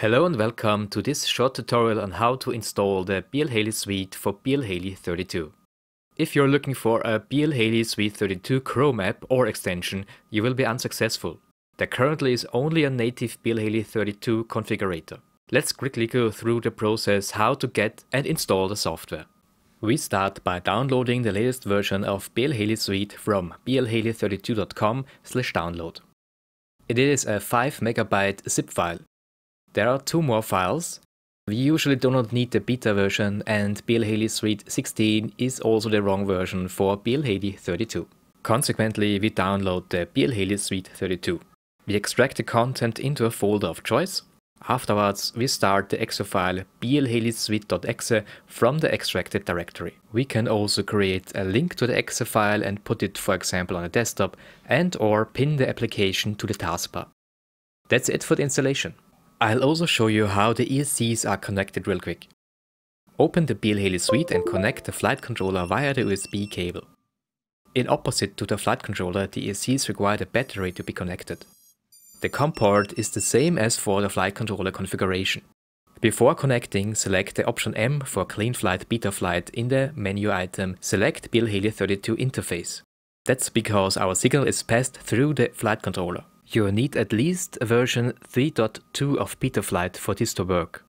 Hello and welcome to this short tutorial on how to install the BLHeli suite for BLHeli 32. If you're looking for a BLHeli Suite 32 Chrome app or extension, you will be unsuccessful. There currently is only a native BLHeli 32 configurator. Let's quickly go through the process how to get and install the software. We start by downloading the latest version of BLHeli Suite from blheli32.com download. It is a 5 megabyte zip file there are two more files. We usually do not need the beta version and BLHeli Suite 16 is also the wrong version for BLHeli 32. Consequently, we download the BLHeli Suite 32. We extract the content into a folder of choice. Afterwards, we start the exe file BLHeliSuite.exe from the extracted directory. We can also create a link to the exe file and put it, for example, on a desktop and or pin the application to the taskbar. That's it for the installation. I'll also show you how the ESCs are connected real quick. Open the BLHeli suite and connect the flight controller via the USB cable. In opposite to the flight controller, the ESCs require the battery to be connected. The COM port is the same as for the flight controller configuration. Before connecting, select the option M for Cleanflight Beta Flight in the menu item Select BLHeli 32 interface. That's because our signal is passed through the flight controller. You need at least version 3.2 of Betaflight for this to work.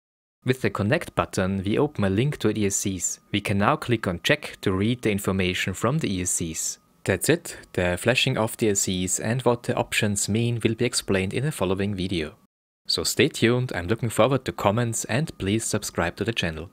With the connect button, we open a link to ESCs. We can now click on check to read the information from the ESCs. That's it, the flashing of the ESCs and what the options mean will be explained in the following video. So stay tuned, I'm looking forward to comments and please subscribe to the channel.